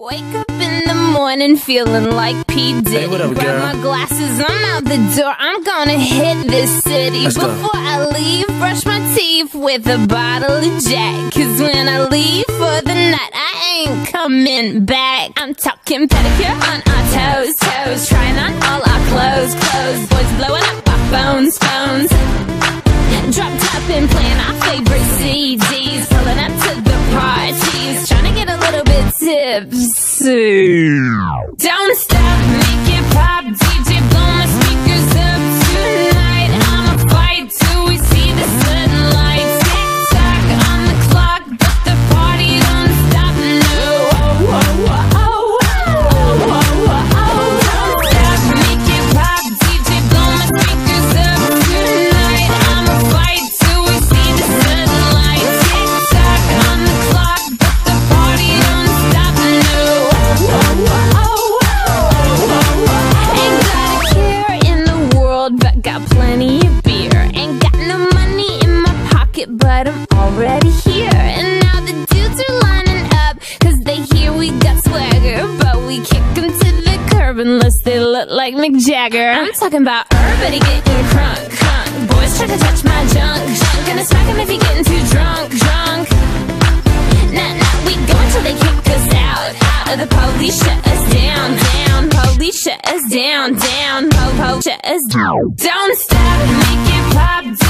Wake up in the morning feeling like P. Diddy. Hey, what up, Grab my glasses, I'm out the door. I'm gonna hit this city. Let's go. Before I leave, brush my teeth with a bottle of Jack. Cause when I leave for the night, I ain't coming back. I'm talking pedicure on our toes, toes. Trying on all our clothes, clothes. Boys blowing up our phones, Don't stop, make kick 'em to the curb unless they look like Mick Jagger. I'm talking about everybody getting crunk, crunk. Boys try to touch my junk, junk. Gonna smack 'em if you're getting too drunk, drunk. Nah, nah, we go until they kick us out. Out the police shut us down, down. Police shut us down, down. Po, po, shut us down. Don't stop, make it pop.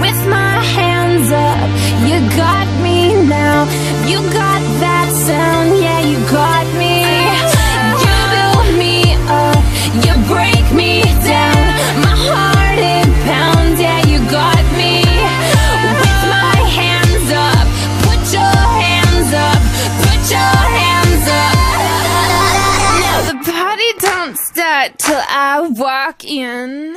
With my hands up, you got me now. You got that sound, yeah, you got me. You build me up, you break me down. My heart it pounds, yeah, you got me. With my hands up, put your hands up, put your hands up. Now the party don't start till I walk in.